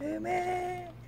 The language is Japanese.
うめえ